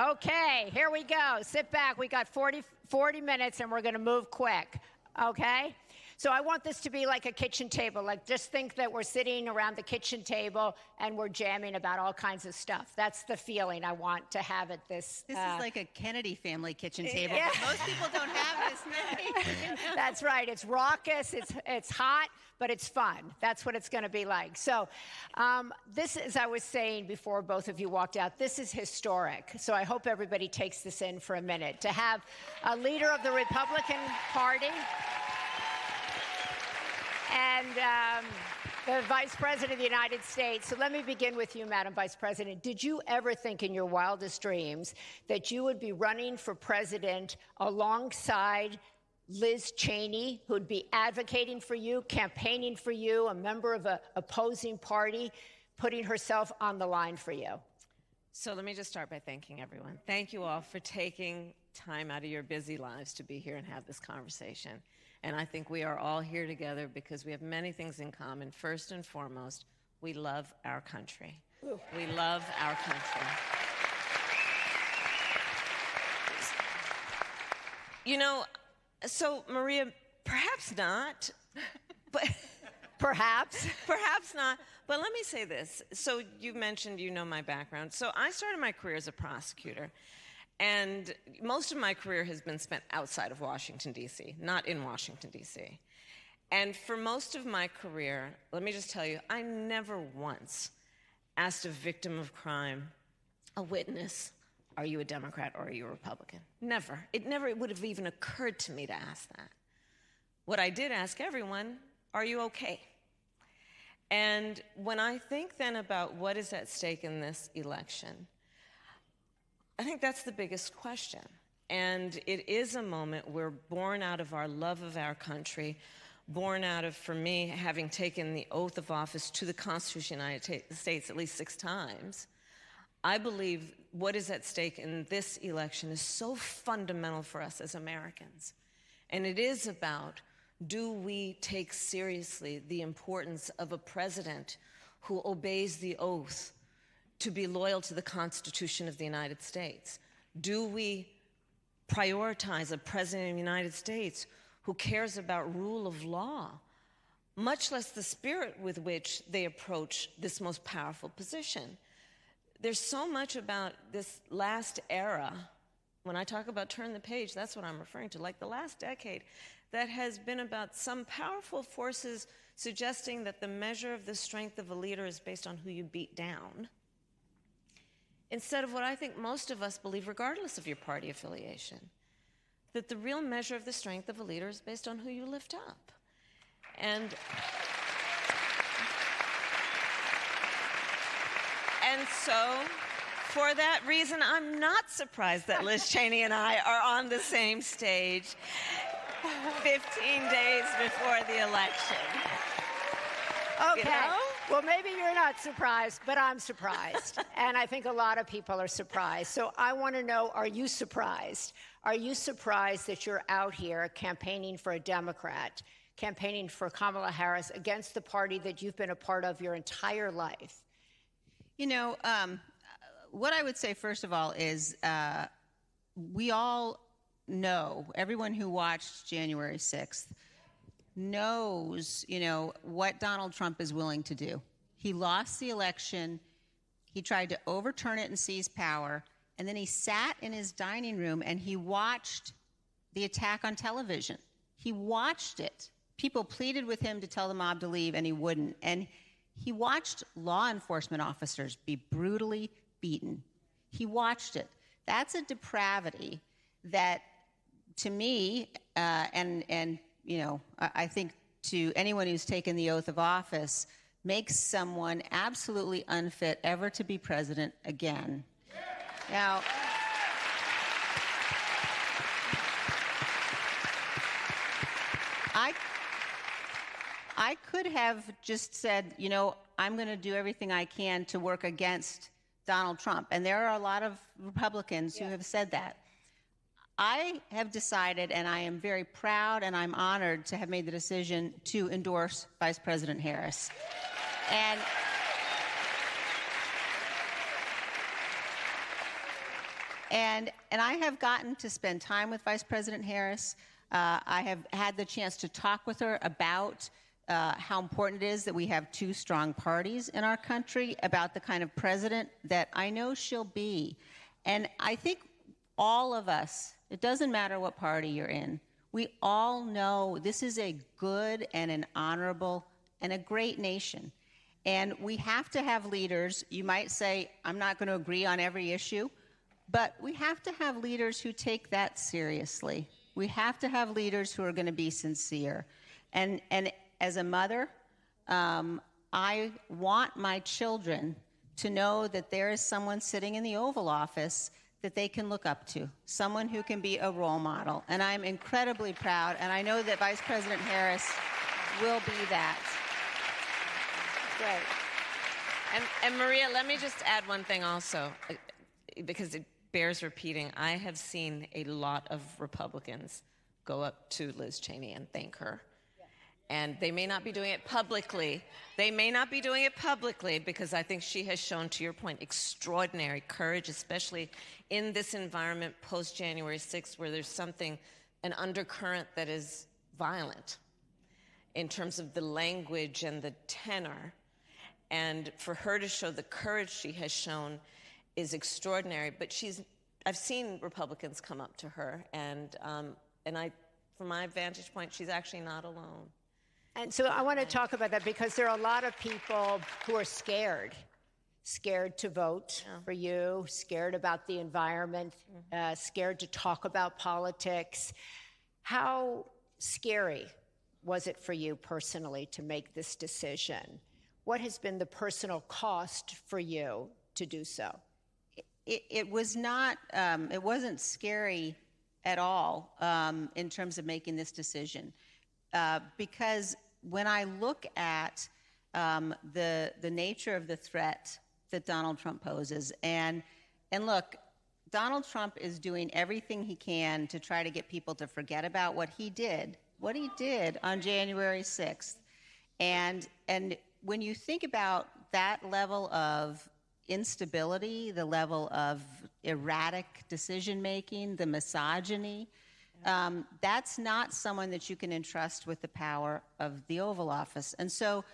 Okay, here we go. Sit back. We got 40, 40 minutes and we're going to move quick. Okay? So I want this to be like a kitchen table. Like just think that we're sitting around the kitchen table and we're jamming about all kinds of stuff. That's the feeling I want to have at this. This uh, is like a Kennedy family kitchen table. Yeah. most people don't have this many. That's right. It's raucous. It's it's hot, but it's fun. That's what it's going to be like. So, um, this, as I was saying before, both of you walked out. This is historic. So I hope everybody takes this in for a minute to have a leader of the Republican Party and um, the Vice President of the United States. So let me begin with you, Madam Vice President. Did you ever think in your wildest dreams that you would be running for president alongside Liz Cheney, who'd be advocating for you, campaigning for you, a member of an opposing party, putting herself on the line for you? So let me just start by thanking everyone. Thank you all for taking time out of your busy lives to be here and have this conversation. And I think we are all here together because we have many things in common. First and foremost, we love our country. We love our country. You know, so Maria, perhaps not, but Perhaps. perhaps not. But let me say this. So you mentioned you know my background. So I started my career as a prosecutor. And most of my career has been spent outside of Washington, D.C., not in Washington, D.C. And for most of my career, let me just tell you, I never once asked a victim of crime, a witness, are you a Democrat or are you a Republican? Never. It never would have even occurred to me to ask that. What I did ask everyone, are you okay? And when I think then about what is at stake in this election, I think that's the biggest question. And it is a moment where, born out of our love of our country, born out of, for me, having taken the oath of office to the Constitution of the United States at least six times, I believe what is at stake in this election is so fundamental for us as Americans. And it is about do we take seriously the importance of a president who obeys the oath to be loyal to the Constitution of the United States? Do we prioritize a president of the United States who cares about rule of law, much less the spirit with which they approach this most powerful position? There's so much about this last era. When I talk about turn the page, that's what I'm referring to, like the last decade, that has been about some powerful forces suggesting that the measure of the strength of a leader is based on who you beat down instead of what I think most of us believe, regardless of your party affiliation, that the real measure of the strength of a leader is based on who you lift up. And and so for that reason, I'm not surprised that Liz Cheney and I are on the same stage 15 days before the election. Okay. You know? Well, maybe you're not surprised, but I'm surprised. and I think a lot of people are surprised. So I want to know are you surprised? Are you surprised that you're out here campaigning for a Democrat, campaigning for Kamala Harris against the party that you've been a part of your entire life? You know, um, what I would say, first of all, is uh, we all know, everyone who watched January 6th knows, you know, what Donald Trump is willing to do. He lost the election. He tried to overturn it and seize power. And then he sat in his dining room and he watched the attack on television. He watched it. People pleaded with him to tell the mob to leave, and he wouldn't. And he watched law enforcement officers be brutally beaten. He watched it. That's a depravity that, to me, uh, and and you know, I, I think to anyone who's taken the oath of office, makes someone absolutely unfit ever to be president again. Now. I I could have just said, you know, I'm going to do everything I can to work against Donald Trump. And there are a lot of Republicans who have said that. I have decided, and I am very proud and I'm honored to have made the decision to endorse Vice President Harris. And And, and I have gotten to spend time with Vice President Harris. Uh, I have had the chance to talk with her about uh, how important it is that we have two strong parties in our country, about the kind of president that I know she'll be. And I think all of us, it doesn't matter what party you're in, we all know this is a good and an honorable and a great nation. And we have to have leaders. You might say, I'm not going to agree on every issue, but we have to have leaders who take that seriously. We have to have leaders who are going to be sincere. And, and as a mother, um, I want my children to know that there is someone sitting in the Oval Office that they can look up to, someone who can be a role model. And I'm incredibly proud, and I know that Vice President Harris will be that. Great. And, and Maria, let me just add one thing also, because it bears repeating. I have seen a lot of Republicans go up to Liz Cheney and thank her. And they may not be doing it publicly. They may not be doing it publicly because I think she has shown, to your point, extraordinary courage, especially in this environment post January 6th, where there's something, an undercurrent that is violent in terms of the language and the tenor. And for her to show the courage she has shown is extraordinary. But she's, I've seen Republicans come up to her, and, um, and I, from my vantage point, she's actually not alone. And so I want to talk about that because there are a lot of people who are scared, scared to vote yeah. for you, scared about the environment, mm-hmm. uh, scared to talk about politics. How scary was it for you personally to make this decision? What has been the personal cost for you to do so? It, it was not, um, it wasn't scary at all um, in terms of making this decision. Uh, because when I look at um, the the nature of the threat that Donald Trump poses, and and look, Donald Trump is doing everything he can to try to get people to forget about what he did, what he did on January 6th, and and when you think about that level of instability, the level of erratic decision making, the misogyny um, that's not someone that you can entrust with the power of the Oval Office. And so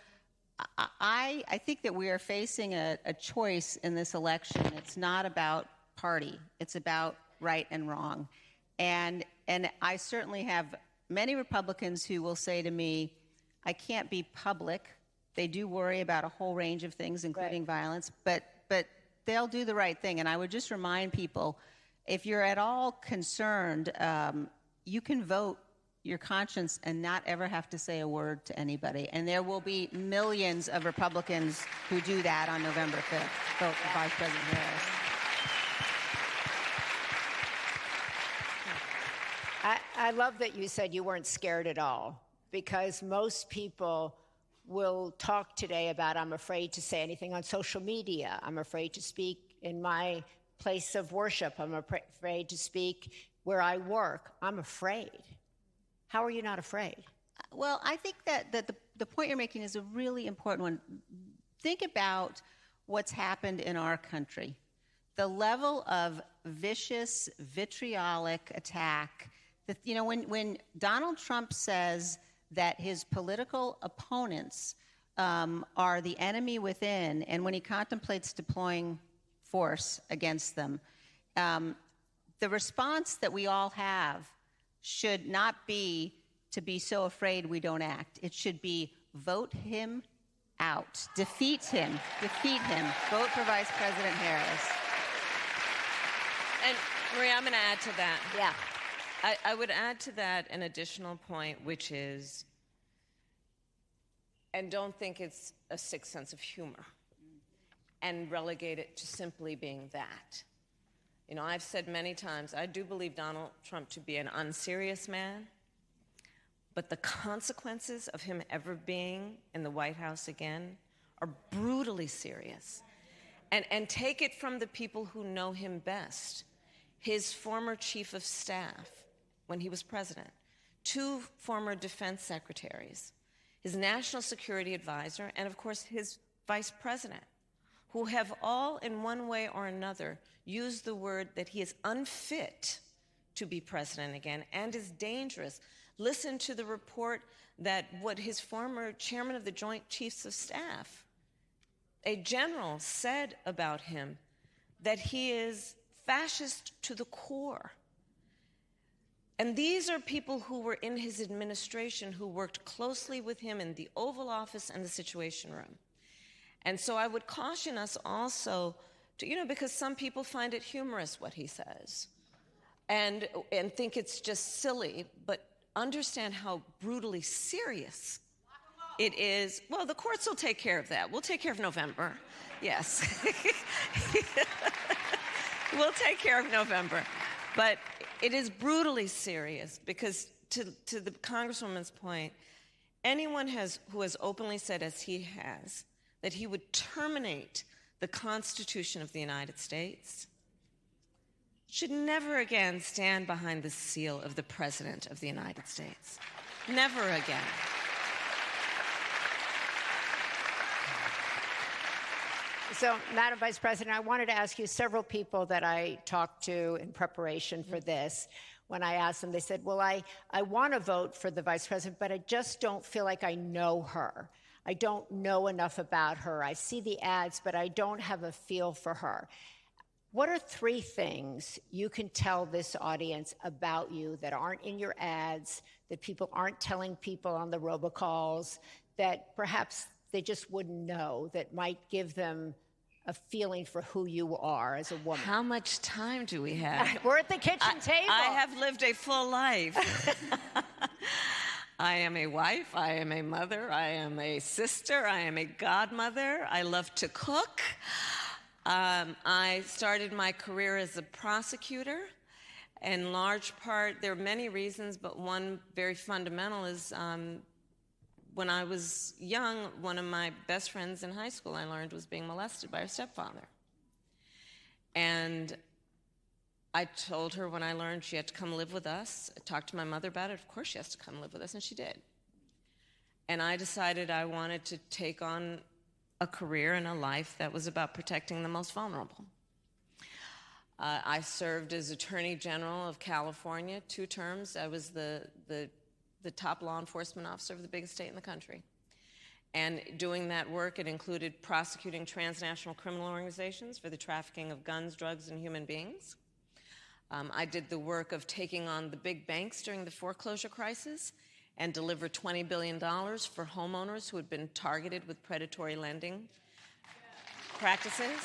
I, I think that we are facing a, a choice in this election. It's not about party, it's about right and wrong. And, and I certainly have many Republicans who will say to me, I can't be public. They do worry about a whole range of things, including right. violence, but, but they'll do the right thing. And I would just remind people if you're at all concerned, um, you can vote your conscience and not ever have to say a word to anybody. And there will be millions of Republicans who do that on November 5th. Vote for Vice President Harris. I, I love that you said you weren't scared at all because most people will talk today about I'm afraid to say anything on social media. I'm afraid to speak in my place of worship. I'm afraid to speak where I work. I'm afraid. How are you not afraid? Well, I think that, that the, the point you're making is a really important one. Think about what's happened in our country. The level of vicious, vitriolic attack. That, you know, when, when Donald Trump says that his political opponents um, are the enemy within, and when he contemplates deploying force against them. Um, the response that we all have should not be to be so afraid we don't act. It should be vote him out, defeat him, defeat him, vote for Vice President Harris. And Maria, I'm going to add to that. Yeah. I, I would add to that an additional point, which is, and don't think it's a sick sense of humor and relegate it to simply being that. You know, I've said many times, I do believe Donald Trump to be an unserious man, but the consequences of him ever being in the White House again are brutally serious. And, and take it from the people who know him best his former chief of staff when he was president, two former defense secretaries, his national security advisor, and of course his vice president who have all, in one way or another, used the word that he is unfit to be president again and is dangerous. Listen to the report that what his former chairman of the Joint Chiefs of Staff, a general, said about him that he is fascist to the core. And these are people who were in his administration who worked closely with him in the Oval Office and the Situation Room. And so I would caution us also to, you know, because some people find it humorous what he says and, and think it's just silly, but understand how brutally serious it is. Well, the courts will take care of that. We'll take care of November. Yes. we'll take care of November. But it is brutally serious because, to, to the Congresswoman's point, anyone has, who has openly said, as he has, that he would terminate the Constitution of the United States should never again stand behind the seal of the President of the United States. Never again. So, Madam Vice President, I wanted to ask you several people that I talked to in preparation for mm-hmm. this. When I asked them, they said, Well, I, I want to vote for the Vice President, but I just don't feel like I know her. I don't know enough about her. I see the ads, but I don't have a feel for her. What are three things you can tell this audience about you that aren't in your ads, that people aren't telling people on the robocalls, that perhaps they just wouldn't know, that might give them a feeling for who you are as a woman? How much time do we have? We're at the kitchen I, table. I have lived a full life. I am a wife, I am a mother, I am a sister, I am a godmother, I love to cook. Um, I started my career as a prosecutor. In large part, there are many reasons, but one very fundamental is um, when I was young, one of my best friends in high school I learned was being molested by her stepfather. And I told her when I learned she had to come live with us. I talked to my mother about it. Of course, she has to come live with us, and she did. And I decided I wanted to take on a career and a life that was about protecting the most vulnerable. Uh, I served as Attorney General of California two terms. I was the, the, the top law enforcement officer of the biggest state in the country. And doing that work, it included prosecuting transnational criminal organizations for the trafficking of guns, drugs, and human beings um, I did the work of taking on the big banks during the foreclosure crisis and delivered $20 billion for homeowners who had been targeted with predatory lending practices.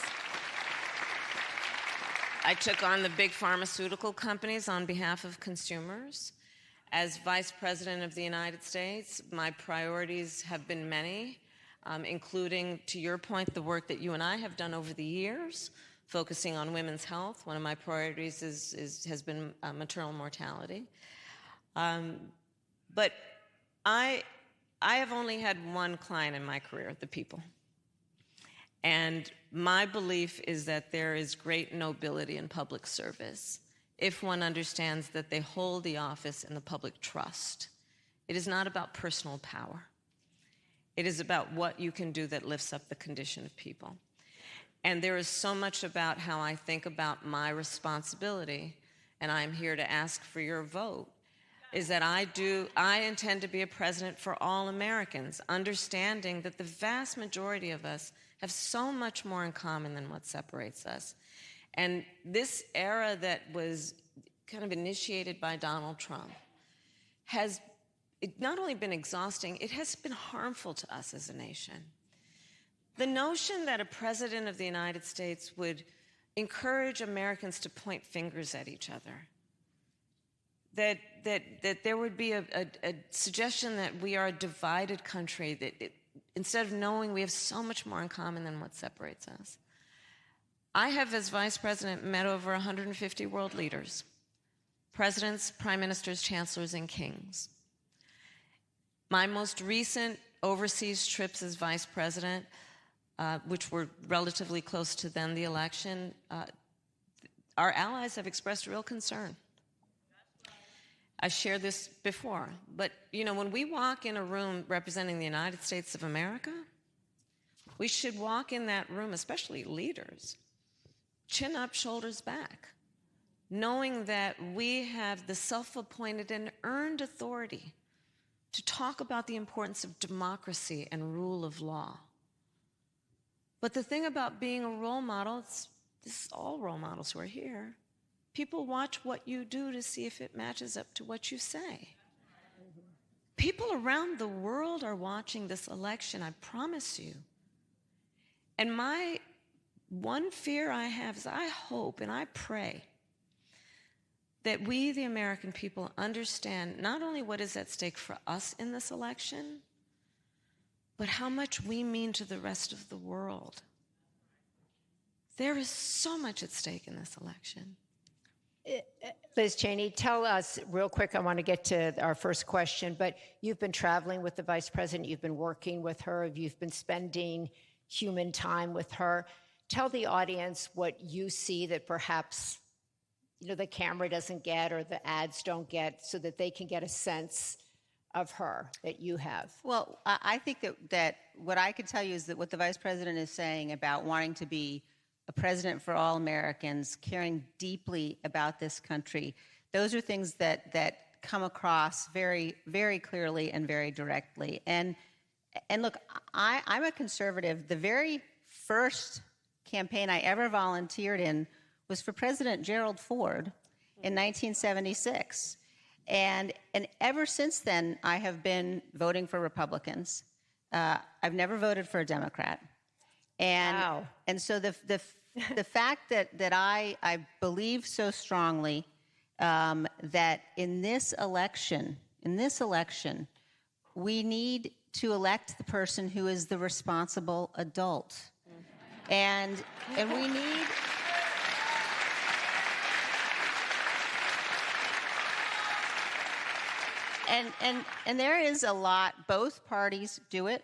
I took on the big pharmaceutical companies on behalf of consumers. As Vice President of the United States, my priorities have been many, um, including, to your point, the work that you and I have done over the years focusing on women's health. One of my priorities is, is has been uh, maternal mortality. Um, but I, I have only had one client in my career, the people. And my belief is that there is great nobility in public service if one understands that they hold the office in the public trust. It is not about personal power. It is about what you can do that lifts up the condition of people. And there is so much about how I think about my responsibility, and I'm here to ask for your vote. Is that I do, I intend to be a president for all Americans, understanding that the vast majority of us have so much more in common than what separates us. And this era that was kind of initiated by Donald Trump has not only been exhausting, it has been harmful to us as a nation. The notion that a president of the United States would encourage Americans to point fingers at each other, that, that, that there would be a, a, a suggestion that we are a divided country, that it, instead of knowing we have so much more in common than what separates us. I have, as vice president, met over 150 world leaders presidents, prime ministers, chancellors, and kings. My most recent overseas trips as vice president uh, which were relatively close to then the election, uh, our allies have expressed real concern. I shared this before, but you know, when we walk in a room representing the United States of America, We should walk in that room, especially leaders, chin up, shoulders back, knowing that we have the self appointed and earned authority to talk about the importance of democracy and rule of law. But the thing about being a role model, it's, this is all role models who are here. People watch what you do to see if it matches up to what you say. People around the world are watching this election, I promise you. And my one fear I have is I hope and I pray that we, the American people, understand not only what is at stake for us in this election, but how much we mean to the rest of the world. There is so much at stake in this election. Liz Cheney, tell us real quick. I want to get to our first question, but you've been traveling with the vice president, you've been working with her, you've been spending human time with her. Tell the audience what you see that perhaps you know the camera doesn't get or the ads don't get, so that they can get a sense of her that you have. Well, I think that, that what I could tell you is that what the vice president is saying about wanting to be a president for all Americans, caring deeply about this country, those are things that, that come across very, very clearly and very directly. And, and look, I, I'm a conservative. The very first campaign I ever volunteered in was for President Gerald Ford in mm-hmm. 1976. And, and ever since then, I have been voting for Republicans. Uh, I've never voted for a Democrat. And, Wow. and so the, the, the fact that, that I, I believe so strongly um, that in this election, in this election, we need to elect the person who is the responsible adult. And, and we need. And and and there is a lot both parties do it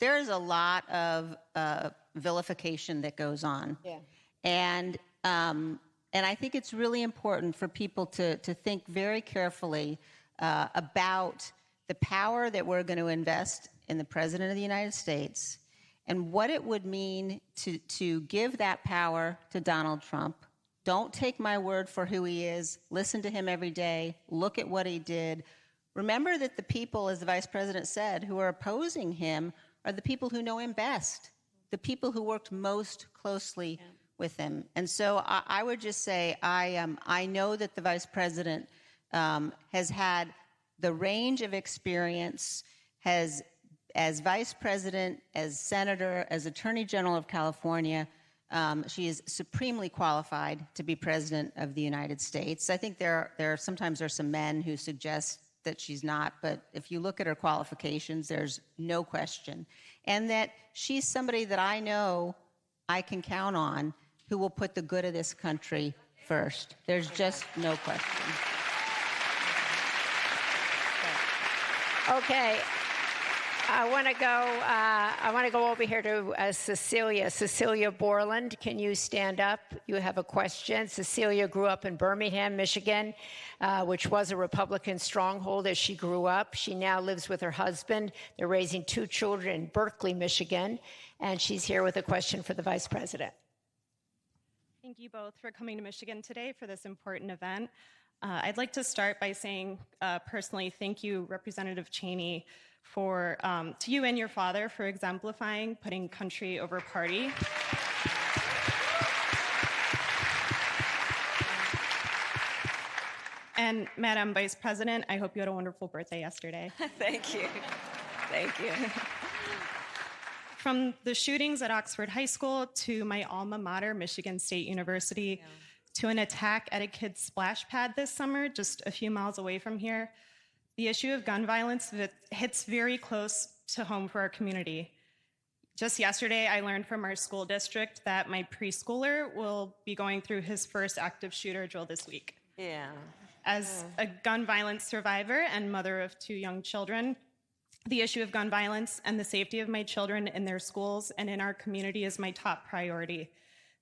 there is a lot of uh, vilification that goes on Yeah. and um, and i think it's really important for people to to think very carefully uh, about the power that we're going to invest in the president of the united states and what it would mean to to give that power to donald trump don't take my word for who he is. Listen to him every day. Look at what he did. Remember that the people, as the vice president said, who are opposing him are the people who know him best, the people who worked most closely with him. And so I, I would just say I, um, I know that the vice president um, has had the range of experience, has as vice president, as senator, as attorney general of California, um, she is supremely qualified to be president of the United States. I think there, are, there are, sometimes there are some men who suggest that she's not, but if you look at her qualifications, there's no question. And that she's somebody that I know I can count on who will put the good of this country first. There's just no question. Okay. I want to go. Uh, I want to go over here to uh, Cecilia. Cecilia Borland, can you stand up? You have a question. Cecilia grew up in Birmingham, Michigan, uh, which was a Republican stronghold as she grew up. She now lives with her husband. They're raising two children in Berkley, Michigan, and she's here with a question for the Vice President. Thank you both for coming to Michigan today for this important event. Uh, I'd like to start by saying uh, personally, thank you, Representative Cheney, for um, to you and your father for exemplifying putting country over party. And Madam Vice President, I hope you had a wonderful birthday yesterday. Thank you. Thank you. From the shootings at Oxford High School to my alma mater, Michigan State University, to an attack at a kid's splash pad this summer, just a few miles away from here, the issue of gun violence hits very close to home for our community. Just yesterday, I learned from our school district that my preschooler will be going through his first active shooter drill this week. Yeah. As a gun violence survivor and mother of two young children, the issue of gun violence and the safety of my children in their schools and in our community is my top priority.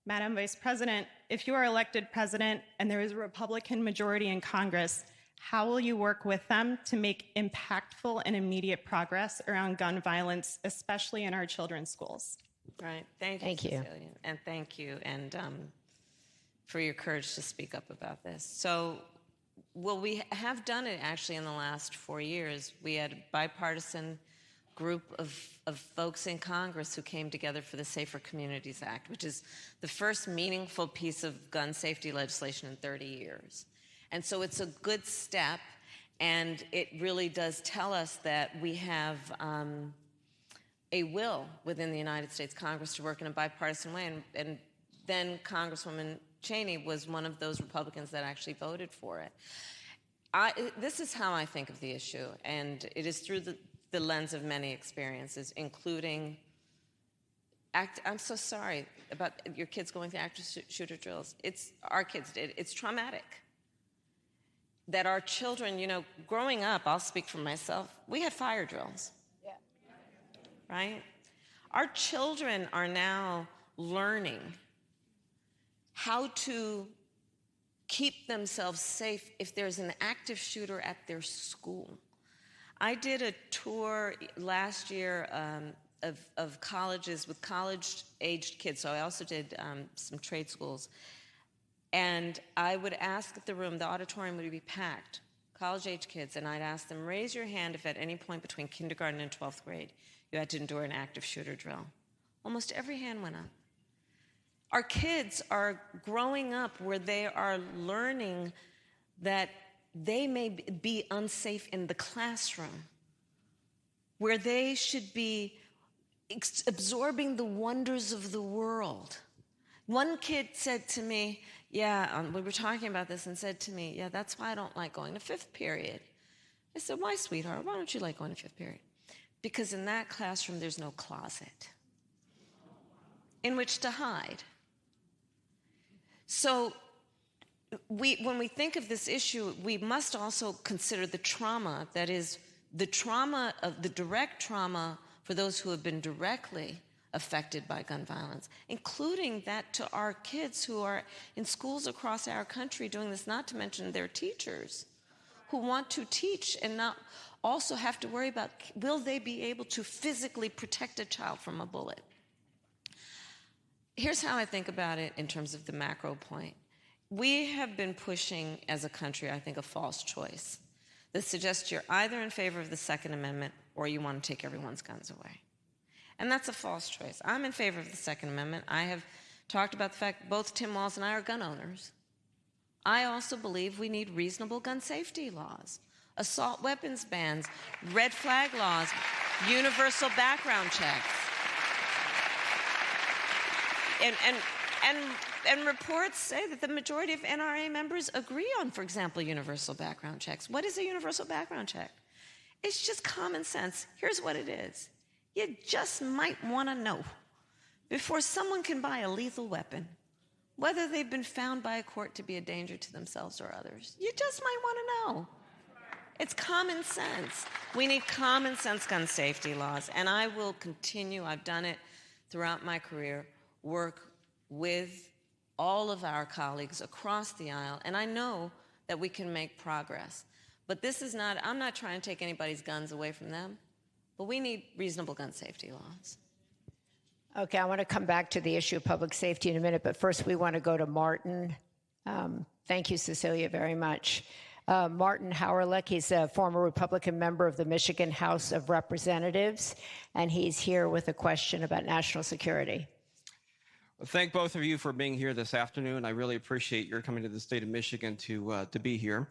Madam Vice President, if you are elected president and there is a Republican majority in Congress, how will you work with them to make impactful and immediate progress around gun violence, especially in our children's schools? Right. Thank you. Thank you. Cecilia. And thank you. And um, for your courage to speak up about this. So, well, we have done it actually in the last four years. We had a bipartisan group of, of folks in Congress who came together for the Safer Communities Act, which is the first meaningful piece of gun safety legislation in 30 years. And so it's a good step, and it really does tell us that we have. Um, a will within the United States Congress to work in a bipartisan way. And, and, then Congresswoman Cheney was one of those Republicans that actually voted for it. I, this is how I think of the issue, and it is through the, the lens of many experiences, including. Act, I'm so sorry about your kids going through active shooter drills. It's our kids did. It's traumatic. That our children, you know, growing up, I'll speak for myself. We had fire drills right? Our children are now learning how to keep themselves safe if there's an active shooter at their school. I did a tour last year um, of, of, colleges with college aged kids, so I also did um, some trade schools. And I would ask the room, the auditorium would be packed, college age kids, and I'd ask them, raise your hand if at any point between kindergarten and 12th grade you had to endure an active shooter drill. Almost every hand went up. Our kids are growing up where they are learning that they may be unsafe in the classroom, where they should be absorbing the wonders of the world. One kid said to me, Yeah, um, we were talking about this, and said to me, Yeah, that's why I don't like going to fifth period. I said, Why, sweetheart? Why don't you like going to fifth period? Because in that classroom, there's no closet in which to hide. So, we, when we think of this issue, we must also consider the trauma that is the trauma of the direct trauma for those who have been directly affected by gun violence, including that to our kids who are in schools across our country doing this, not to mention their teachers who want to teach and not also have to worry about will they be able to physically protect a child from a bullet? Here's how I think about it in terms of the macro point. We have been pushing as a country, I think, a false choice that suggests you're either in favor of the Second Amendment or you want to take everyone's guns away. And that's a false choice. I'm in favor of the Second Amendment. I have talked about the fact both Tim Walz and I are gun owners. I also believe we need reasonable gun safety laws assault weapons bans, red flag laws, universal background checks. And, and, and, and reports say that the majority of NRA members agree on, for example, universal background checks. What is a universal background check? It's just common sense. Here's what it is you just might want to know before someone can buy a lethal weapon whether they've been found by a court to be a danger to themselves or others. You just might want to know. It's common sense. We need common sense gun safety laws. And I will continue, I've done it throughout my career, work with all of our colleagues across the aisle. And I know that we can make progress. But this is not, I'm not trying to take anybody's guns away from them, but we need reasonable gun safety laws. Okay, I want to come back to the issue of public safety in a minute, but first we want to go to Martin. Um, thank you, Cecilia, very much uh, Martin Howrylak. He's a former Republican member of the Michigan House of Representatives, and he's here with a question about national security. Well, thank both of you for being here this afternoon. I really appreciate your coming to the state of Michigan to uh, to be here.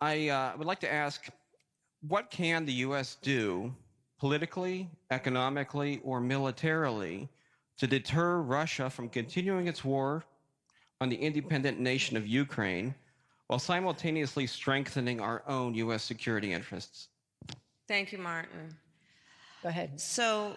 I uh, would like to ask, what can the U.S. do politically, economically, or militarily to deter Russia from continuing its war on the independent nation of Ukraine while simultaneously strengthening our own U.S. security interests? Thank you, Martin. Go ahead. So,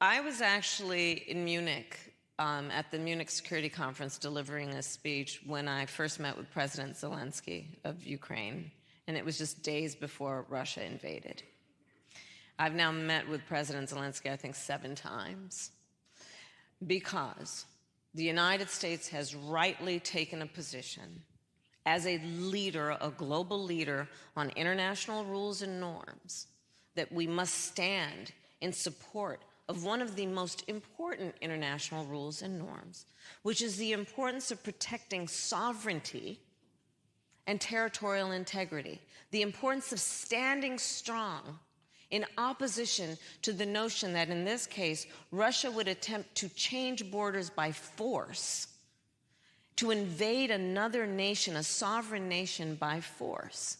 I was actually in Munich um, at the Munich Security Conference delivering a speech when I first met with President Zelensky of Ukraine, and it was just days before Russia invaded. I've now met with President Zelensky, I think, seven times because the United States has rightly taken a position as a leader, a global leader on international rules and norms, that we must stand in support of one of the most important international rules and norms, which is the importance of protecting sovereignty and territorial integrity, the importance of standing strong in opposition to the notion that in this case, Russia would attempt to change borders by force, to invade another nation, a sovereign nation, by force.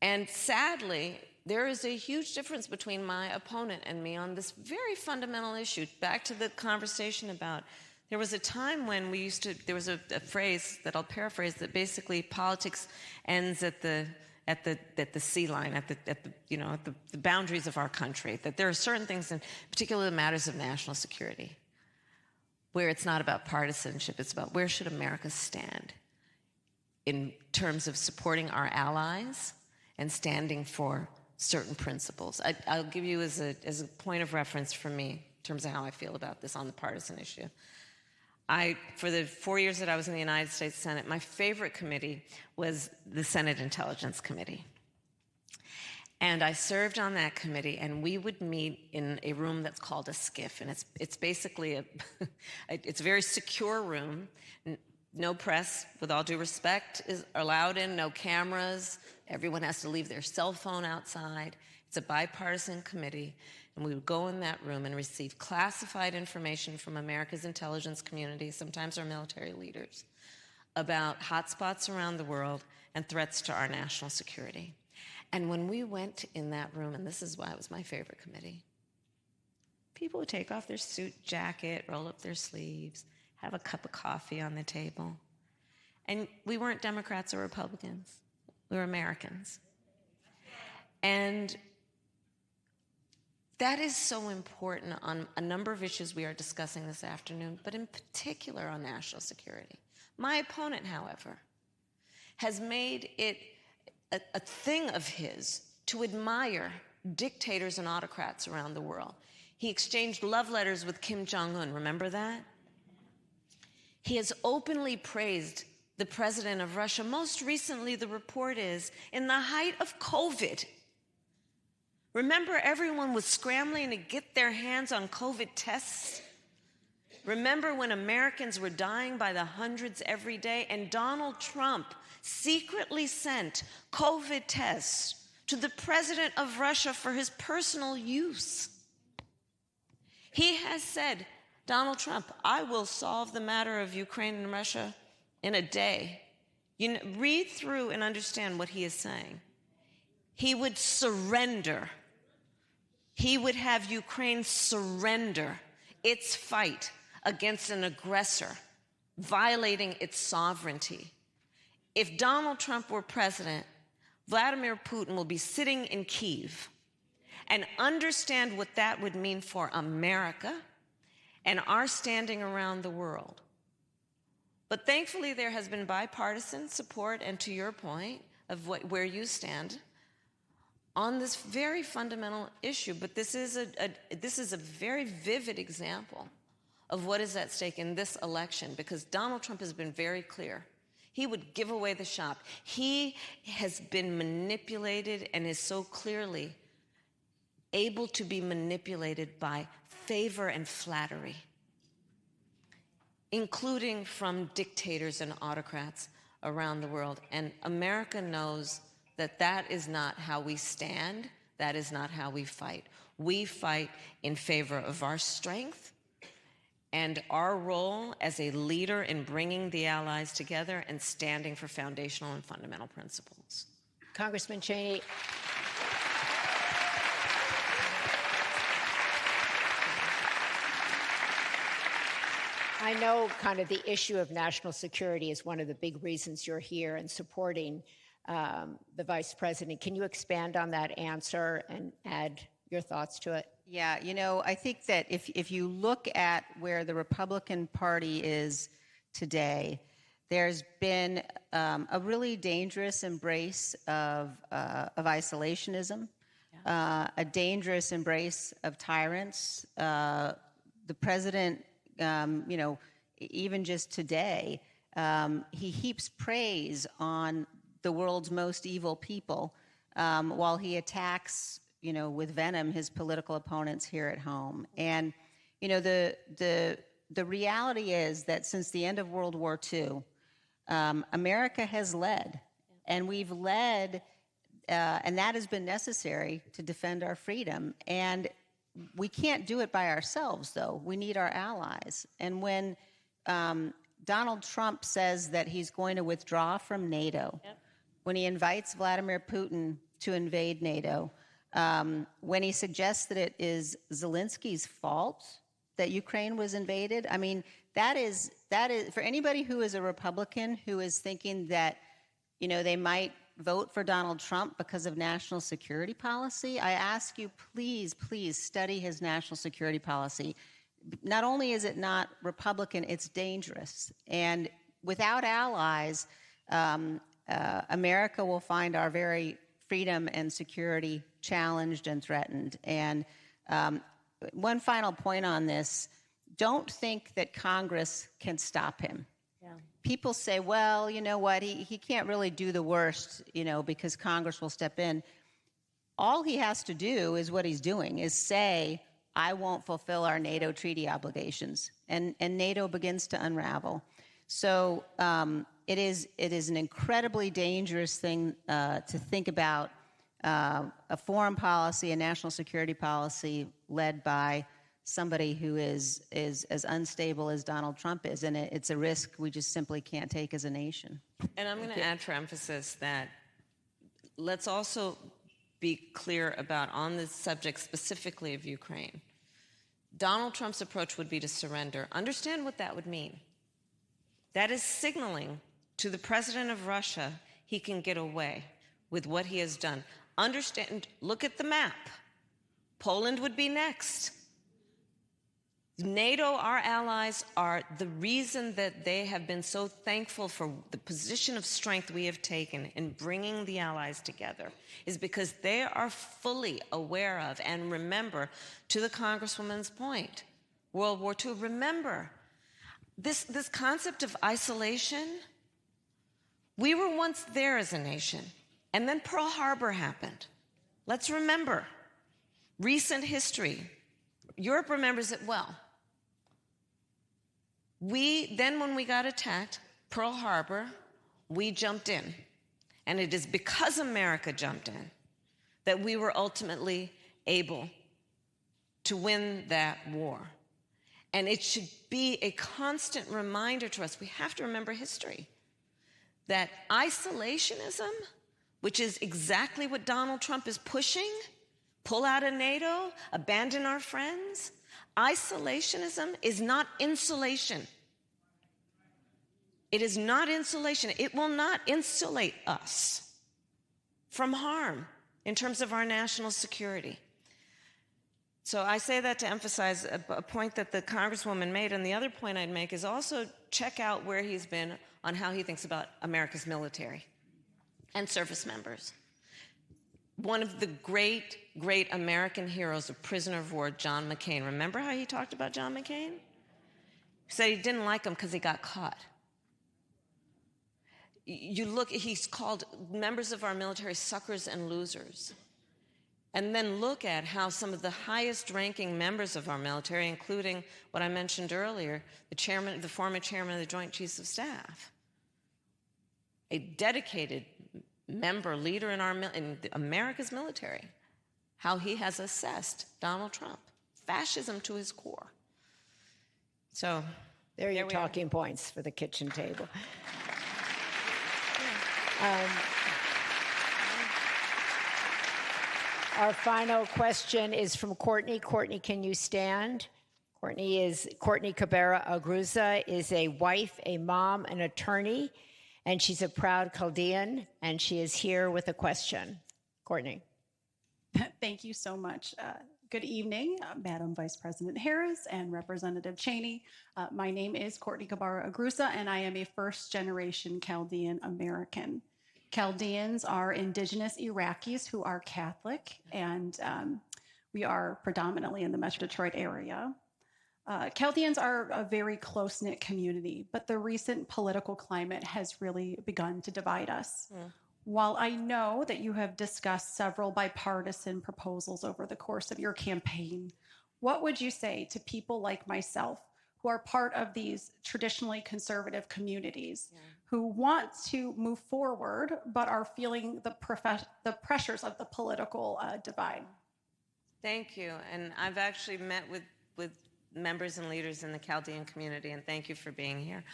And sadly, there is a huge difference between my opponent and me on this very fundamental issue. Back to the conversation about there was a time when we used to, there was a, a phrase that I'll paraphrase that basically politics ends at the at the at the sea line, at the at the you know at the, the boundaries of our country. That there are certain things, in particular matters of national security, where it's not about partisanship. It's about where should America stand in terms of supporting our allies and standing for certain principles. I, will give you as a as a point of reference for me in terms of how I feel about this on the partisan issue. I, for the four years that I was in the United States Senate, my favorite committee was the Senate Intelligence Committee. And I served on that committee, and we would meet in a room that's called a SCIF, and it's it's basically a it's a very secure room. No press, with all due respect, is allowed in. No cameras. Everyone has to leave their cell phone outside. It's a bipartisan committee, and we would go in that room and receive classified information from America's intelligence community, sometimes our military leaders, about hotspots around the world and threats to our national security. And when we went in that room, and this is why it was my favorite committee, people would take off their suit jacket, roll up their sleeves, have a cup of coffee on the table. And we weren't Democrats or Republicans, we were Americans. And that is so important on a number of issues we are discussing this afternoon, but in particular on national security. My opponent, however, has made it a, a thing of his to admire dictators and autocrats around the world. He exchanged love letters with Kim Jong un, remember that? He has openly praised the president of Russia. Most recently, the report is in the height of COVID Remember, everyone was scrambling to get their hands on COVID tests? Remember when Americans were dying by the hundreds every day and Donald Trump secretly sent COVID tests to the president of Russia for his personal use? He has said, Donald Trump, I will solve the matter of Ukraine and Russia in a day. You know, read through and understand what he is saying. He would surrender he would have Ukraine surrender its fight against an aggressor, violating its sovereignty. If Donald Trump were president, Vladimir Putin will be sitting in Kiev and understand what that would mean for America and our standing around the world. But thankfully, there has been bipartisan support, and to your point of what, where you stand, on this very fundamental issue. But this is a, a, this is a very vivid example of what is at stake in this election because Donald Trump has been very clear. He would give away the shop. He has been manipulated and is so clearly able to be manipulated by favor and flattery, including from dictators and autocrats around the world. And America knows that that is not how we stand, that is not how we fight. We fight in favor of our strength and our role as a leader in bringing the allies together and standing for foundational and fundamental principles. Congressman Cheney. I know kind of the issue of national security is one of the big reasons you're here and supporting um, the vice president. Can you expand on that answer and add your thoughts to it? Yeah, you know, I think that if, if you look at where the Republican Party is today, there's been um, a really dangerous embrace of, uh, of isolationism, yeah. uh, a dangerous embrace of tyrants. Uh, the president, um, you know, even just today, um, he heaps praise on the world's most evil people um, while he attacks you know, with venom his political opponents here at home. And, you know, the, the, the reality is that since the end of World War II, um, America has led, and we've led, uh, and that has been necessary to defend our freedom. And we can't do it by ourselves, though. We need our allies. And when um, Donald Trump says that he's going to withdraw from NATO, when he invites Vladimir Putin to invade NATO, um, when he suggests that it is Zelensky's fault that Ukraine was invaded, I mean, that is that is for anybody who is a Republican who is thinking that you know they might vote for Donald Trump because of national security policy. I ask you, please, please study his national security policy. Not only is it not Republican, it's dangerous. And without allies, um, uh, America will find our very freedom and security challenged and threatened. And um, one final point on this don't think that Congress can stop him. People say, well, you know what, he, he can't really do the worst, you know, because Congress will step in. All he has to do is what he's doing, is say, I won't fulfill our NATO treaty obligations. And, and NATO begins to unravel. So um, it, is, it is an incredibly dangerous thing uh, to think about uh, a foreign policy, a national security policy led by somebody who is, is as unstable as Donald Trump is. And it, it's a risk we just simply can't take as a nation. And I'm going to add for emphasis that let's also be clear about on the subject specifically of Ukraine. Donald Trump's approach would be to surrender. Understand what that would mean. That is signaling to the president of Russia he can get away with what he has done. Understand, look at the map. Poland would be next. NATO, our allies, are the reason that they have been so thankful for the position of strength we have taken in bringing the allies together, is because they are fully aware of and remember, to the Congresswoman's point, World War II. Remember, this, this concept of isolation, we were once there as a nation, and then Pearl Harbor happened. Let's remember recent history. Europe remembers it well. We, then when we got attacked, Pearl Harbor, we jumped in. And it is because America jumped in that we were ultimately able to win that war. And it should be a constant reminder to us we have to remember history that isolationism, which is exactly what Donald Trump is pushing, pull out of NATO, abandon our friends, Isolationism is not insulation. It is not insulation. It will not insulate us from harm in terms of our national security. So I say that to emphasize a, a, point that the Congresswoman made. And the other point I'd make is also check out where he's been on how he thinks about America's military and service members one of the great, great American heroes of prisoner of war, John McCain. Remember how he talked about John McCain? He said he didn't like him because he got caught. You look, he's called members of our military suckers and losers. And then look at how some of the highest ranking members of our military, including what I mentioned earlier, the chairman, the former chairman of the Joint Chiefs of Staff, a dedicated member, leader in, our, in America's military, how he has assessed Donald Trump. Fascism to his core. So, there are your talking are. points for the kitchen table. Um, our final question is from Courtney. Courtney, can you stand? Courtney is Courtney Cabrera Agruza is a wife, a mom, an attorney and she's a proud Chaldean, and she is here with a question. Courtney. Thank you so much. Uh, good evening, uh, Madam Vice President Harris and Representative Cheney. Uh, my name is Courtney Kabara Agrusa, and I am a first generation Chaldean American. Chaldeans are indigenous Iraqis who are Catholic, and um, we are predominantly in the Metro Detroit area. Uh, Chaldeans are a very close knit community, but the recent political climate has really begun to divide us. Mm. While I know that you have discussed several bipartisan proposals over the course of your campaign, what would you say to people like myself who are part of these traditionally conservative communities who want to move forward but are feeling the, prof- the pressures of the political uh, divide? Thank you. And I've actually met with, with members and leaders in the Chaldean community, and thank you for being here.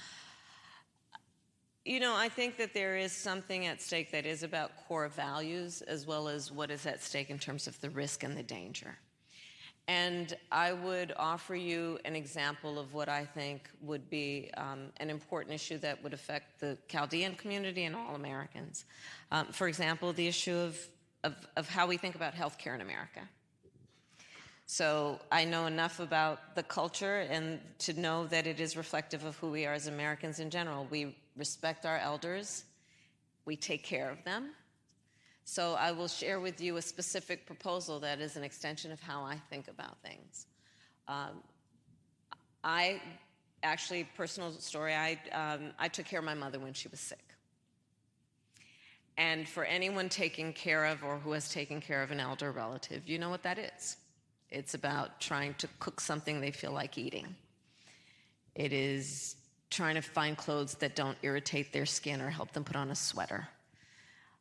You know, I think that there is something at stake that is about core values as well as what is at stake in terms of the risk and the danger. And I would offer you an example of what I think would be um, an important issue that would affect the Chaldean community and all Americans. Um, for example, the issue of, of, of how we think about healthcare in America. So I know enough about the culture and to know that it is reflective of who we are as Americans in general. We respect our elders, we take care of them. So I will share with you a specific proposal that is an extension of how I think about things. Um, I actually, personal story, I, um, I took care of my mother when she was sick. And for anyone taking care of or who has taken care of an elder relative, you know what that is. It's about trying to cook something they feel like eating. It is trying to find clothes that don't irritate their skin or help them put on a sweater.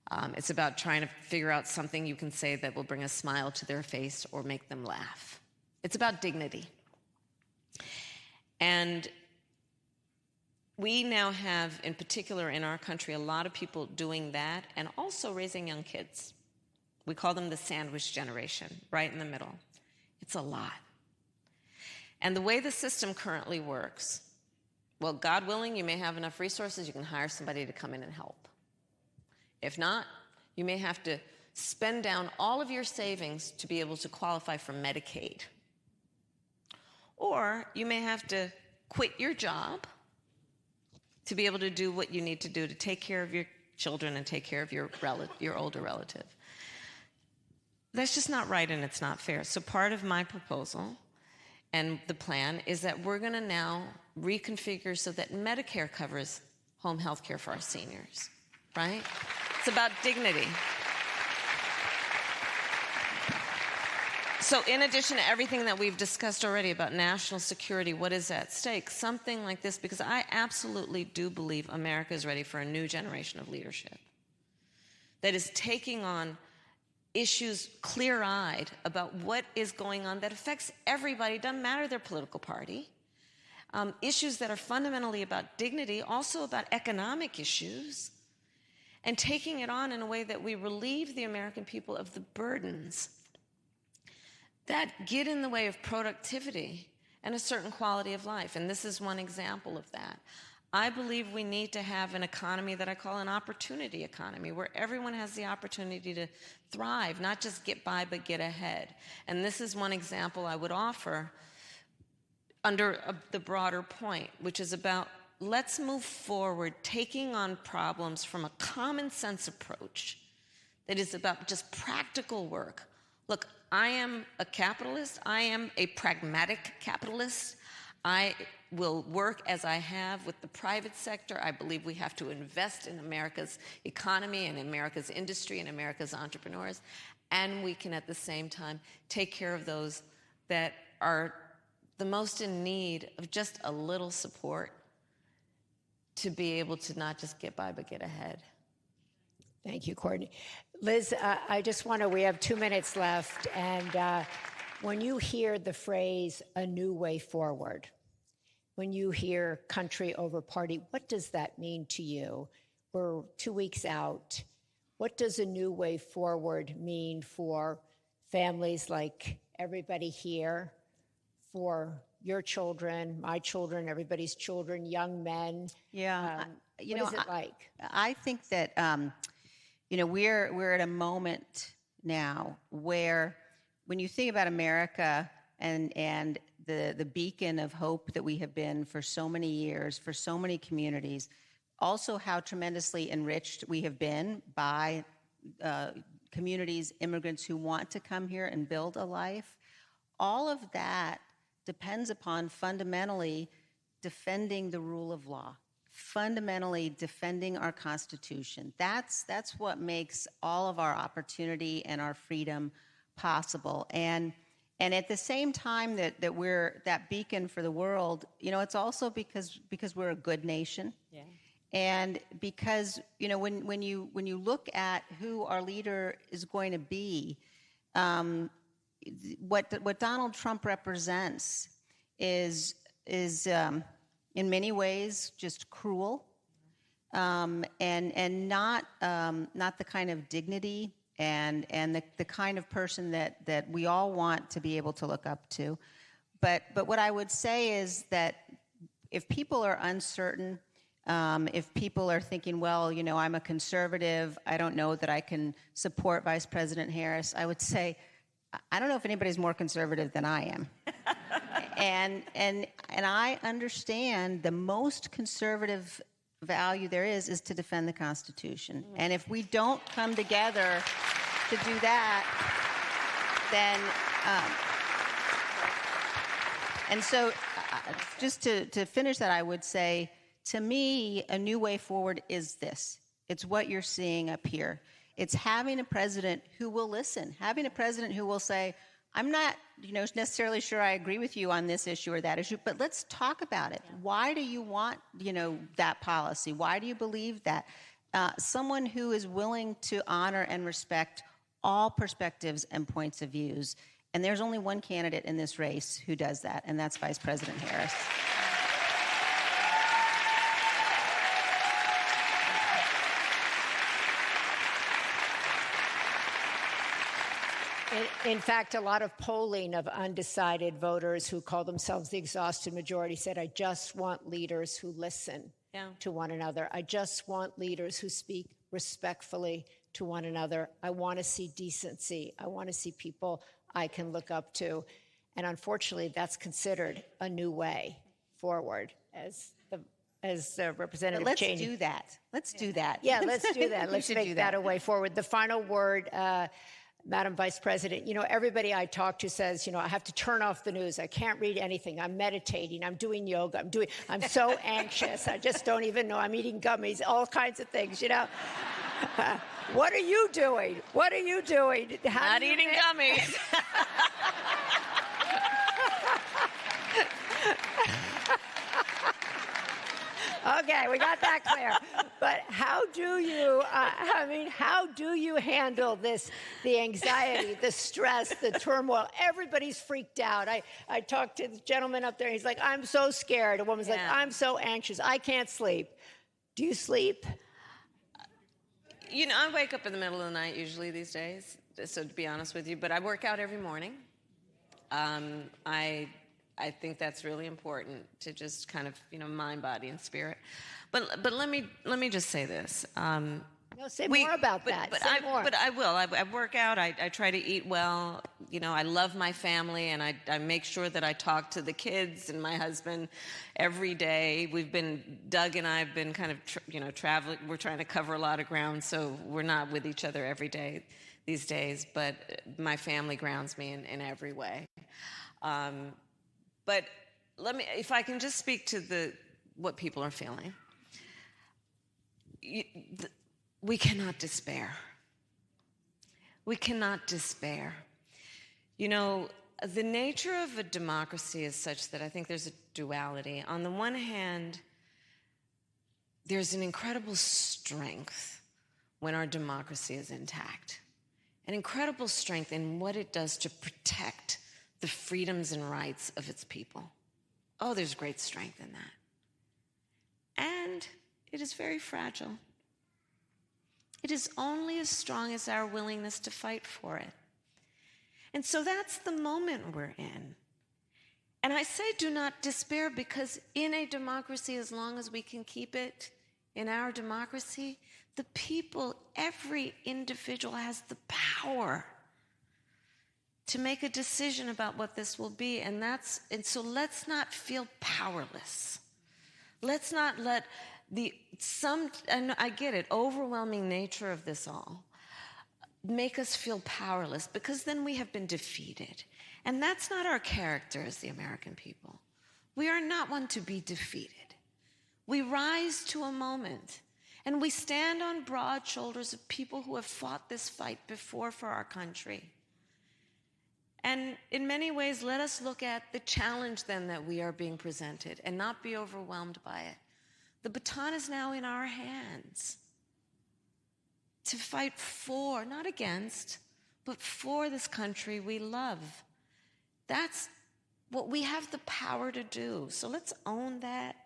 Um, it's about trying to figure out something you can say that will bring a smile to their face or make them laugh. It's about dignity. And we now have, in particular in our country, a lot of people doing that and also raising young kids. We call them the sandwich generation, right in the middle. It's a lot. And the way the system currently works, well, God willing, you may have enough resources, you can hire somebody to come in and help. If not, you may have to spend down all of your savings to be able to qualify for Medicaid. Or you may have to quit your job to be able to do what you need to do to take care of your children and take care of your, rel- your older relative. That's just not right and it's not fair. So, part of my proposal and the plan is that we're going to now reconfigure so that Medicare covers home health care for our seniors, right? It's about dignity. So, in addition to everything that we've discussed already about national security, what is at stake? Something like this, because I absolutely do believe America is ready for a new generation of leadership that is taking on issues clear eyed about what is going on that affects everybody, doesn't matter their political party. Um, issues that are fundamentally about dignity, also about economic issues, and taking it on in a way that we relieve the American people of the burdens that get in the way of productivity and a certain quality of life. And this is one example of that. I believe we need to have an economy that I call an opportunity economy, where everyone has the opportunity to thrive, not just get by, but get ahead. And this is one example I would offer under a, the broader point, which is about let's move forward taking on problems from a common sense approach that is about just practical work. Look, I am a capitalist, I am a pragmatic capitalist. I will work as I have with the private sector. I believe we have to invest in America's economy and America's industry and America's entrepreneurs. And we can at the same time take care of those that are the most in need of just a little support to be able to not just get by, but get ahead. Thank you, Courtney. Liz, uh, I just want to, we have two minutes left. And uh, when you hear the phrase a new way forward, when you hear country over party, what does that mean to you? We're two weeks out. What does a new way forward mean for families like everybody here, for your children, my children, everybody's children, young men? Yeah, Um, you what know, is it I- like? I think that um, you know we're we're at a moment now where when you think about America and and the the beacon of hope that we have been for so many years for so many communities, also how tremendously enriched we have been by uh, communities, immigrants who want to come here and build a life. All of that depends upon fundamentally defending the rule of law, fundamentally defending our Constitution. That's, that's what makes all of our opportunity and our freedom possible. And, and at the same time that, that we're that beacon for the world, you know, it's also because, because we're a good nation. Yeah. And because, you know, when, when, you, when you look at who our leader is going to be, um, what, what Donald Trump represents is, is um, in many ways just cruel um, and, and not, um, not the kind of dignity and, and the, the kind of person that, that we all want to be able to look up to. But, but what I would say is that if people are uncertain, um, if people are thinking, well, you know, I'm a conservative, I don't know that I can support Vice President Harris, I would say, I don't know if anybody's more conservative than I am. and, and, and I understand the most conservative value there is is to defend the Constitution. And if we don't come together to do that, then. Um, and so, uh, just to, to finish that, I would say to me, a new way forward is this it's what you're seeing up here. It's having a president who will listen, having a president who will say, I'm not, you know, necessarily sure I agree with you on this issue or that issue, but let's talk about it. Why do you want, you know, that policy? Why do you believe that? Uh, someone who is willing to honor and respect all perspectives and points of views. And there's only one candidate in this race who does that, and that's Vice President Harris. In, fact, a lot of polling of undecided voters who call themselves the exhausted majority said, I just want leaders who listen yeah. to one another. I just want leaders who speak respectfully to one another. I want to see decency. I want to see people I can look up to. And unfortunately, that's considered a new way forward as the as uh, Representative but let's Cheney. do that. Let's do that. Yeah, let's do that. Let's make that. that. a way forward. The final word, uh, Madam Vice President, you know, everybody I talk to says, you know, I have to turn off the news. I can't read anything. I'm meditating. I'm doing yoga. I'm doing, I'm so anxious. I just don't even know. I'm eating gummies, all kinds of things, you know. Uh, what are you doing? What are you doing? How Not do eating gummies. okay, we got that clear. But how do you, uh, I mean, how do you handle this, the anxiety, the stress, the turmoil? Everybody's freaked out. I, I talked to the gentleman up there, he's like, I'm so scared. A woman's yeah. like, I'm so anxious. I can't sleep. Do you sleep? You know, I wake up in the middle of the night usually these days, so to be honest with you, but I work out every morning. Um, I I think that's really important to just kind of you know mind, body, and spirit. But but let me let me just say this. Um, no, say we, more about but, that. But say I, more. But I will. I, I work out. I, I, try to eat well. You know, I love my family, and I, I make sure that I talk to the kids and my husband every day. We've been Doug and I have been kind of you know traveling. We're trying to cover a lot of ground, so we're not with each other every day these days. But my family grounds me in, in every way. Um, but let me, if I can just speak to the what people are feeling. We cannot despair. We cannot despair. You know, the nature of a democracy is such that I think there's a duality. On the one hand, there's an incredible strength when our democracy is intact, an incredible strength in what it does to protect the freedoms and rights of its people. Oh, there's great strength in that. And it is very fragile. It is only as strong as our willingness to fight for it. And so that's the moment we're in. And I say do not despair because in a democracy, as long as we can keep it in our democracy, the people, every individual has the power to make a decision about what this will be. And that's, and so let's not feel powerless. Let's not let the, some, and I get it, overwhelming nature of this all make us feel powerless because then we have been defeated. And that's not our character as the American people. We are not one to be defeated. We rise to a moment and we stand on broad shoulders of people who have fought this fight before for our country. And in many ways, let us look at the challenge then that we are being presented and not be overwhelmed by it. The baton is now in our hands to fight for, not against, but for this country we love. That's what we have the power to do. So let's own that.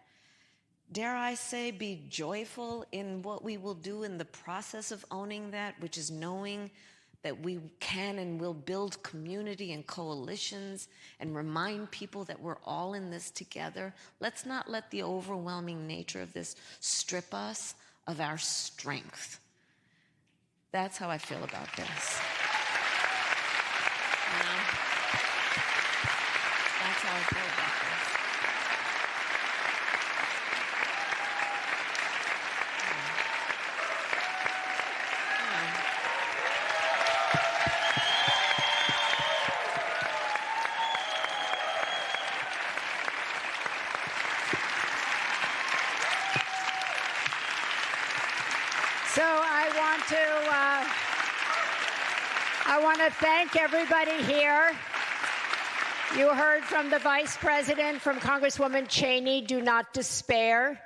Dare I say, be joyful in what we will do in the process of owning that, which is knowing that we can and will build community and coalitions and remind people that we're all in this together. Let's not let the overwhelming nature of this strip us of our strength. That's how I feel about this. You know? That's how I feel about this. So I want to uh, I want to thank everybody here. You heard from the Vice President, from Congresswoman Cheney. Do not despair.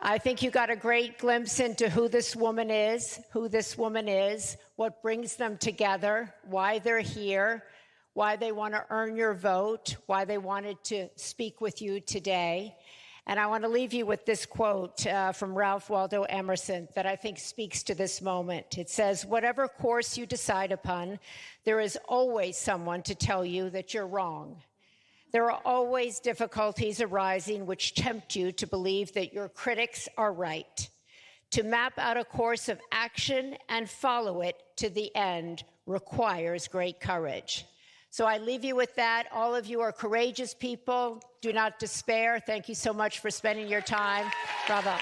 I think you got a great glimpse into who this woman is, who this woman is, what brings them together, why they're here, why they want to earn your vote, why they wanted to speak with you today. And I want to leave you with this quote uh, from Ralph Waldo Emerson that I think speaks to this moment. It says, Whatever course you decide upon, there is always someone to tell you that you're wrong. There are always difficulties arising which tempt you to believe that your critics are right. To map out a course of action and follow it to the end requires great courage. So I leave you with that. All of you are courageous people. Do not despair. Thank you so much for spending your time. Bravo.